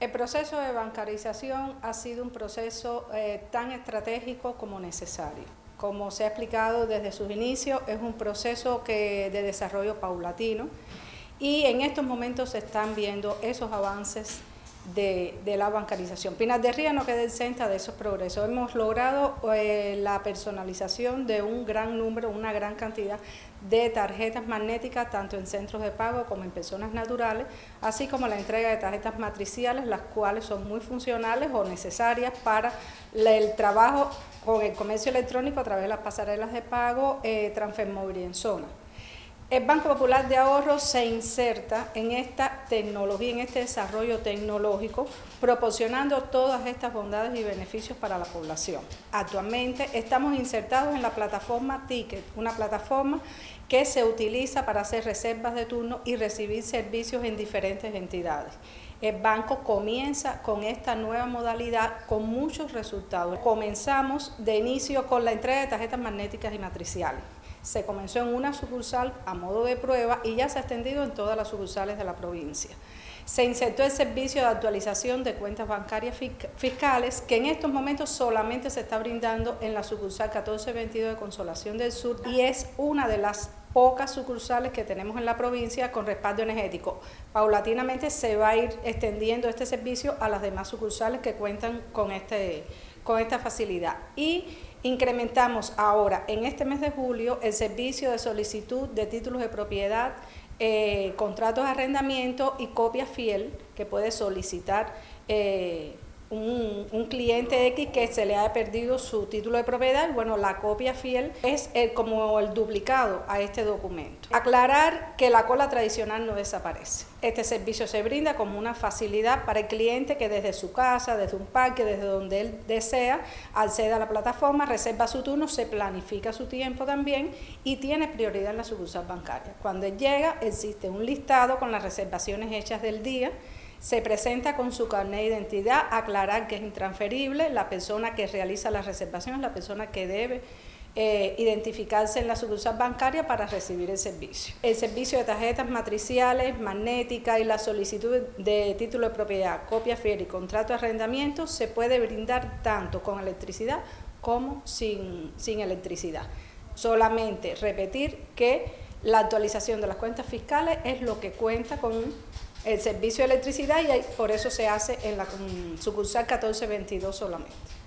El proceso de bancarización ha sido un proceso eh, tan estratégico como necesario. Como se ha explicado desde sus inicios, es un proceso de desarrollo paulatino y en estos momentos se están viendo esos avances de, la bancarización. Pinar de Ría no queda exenta de esos progresos. Hemos logrado eh, la personalización de un gran número, una gran cantidad de tarjetas magnéticas, tanto en centros de pago como en personas naturales, así como la entrega de tarjetas matriciales, las cuales son muy funcionales o necesarias para el trabajo con el comercio electrónico a través de las pasarelas de pago, eh, en zona. El Banco Popular de Ahorro se inserta en esta tecnología, en este desarrollo tecnológico, proporcionando todas estas bondades y beneficios para la población. Actualmente estamos insertados en la plataforma Ticket, una plataforma que se utiliza para hacer reservas de turno y recibir servicios en diferentes entidades. El banco comienza con esta nueva modalidad con muchos resultados. Comenzamos de inicio con la entrega de tarjetas magnéticas y matriciales se comenzó en una sucursal a modo de prueba y ya se ha extendido en todas las sucursales de la provincia. Se insertó el servicio de actualización de cuentas bancarias fiscales que en estos momentos solamente se está brindando en la sucursal 1422 de Consolación del Sur y es una de las pocas sucursales que tenemos en la provincia con respaldo energético. Paulatinamente se va a ir extendiendo este servicio a las demás sucursales que cuentan con, este, con esta facilidad. Y Incrementamos ahora, en este mes de julio, el servicio de solicitud de títulos de propiedad, eh, contratos de arrendamiento y copia fiel que puede solicitar eh, un, cliente X que se le ha perdido su título de propiedad, bueno, la copia fiel es como el duplicado a este documento. Aclarar que la cola tradicional no desaparece. Este servicio se brinda como una facilidad para el cliente que desde su casa, desde un parque, desde donde él desea, accede a la plataforma, reserva su turno, se planifica su tiempo también y tiene prioridad en la sucursal bancaria. Cuando él llega, existe un listado con las reservaciones hechas del día se presenta con su carnet de identidad, aclarar que es intransferible, la persona que realiza la reservación es la persona que debe eh, identificarse en la sucursal bancaria para recibir el servicio. El servicio de tarjetas matriciales, magnéticas y la solicitud de título de propiedad, copia fiel y contrato de arrendamiento se puede brindar tanto con electricidad como sin, sin electricidad. Solamente repetir que la actualización de las cuentas fiscales es lo que cuenta con el servicio de electricidad y por eso se hace en la sucursal 1422 solamente.